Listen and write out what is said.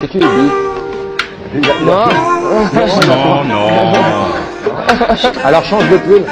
C'est qui Non Non, non. Alors change de plume.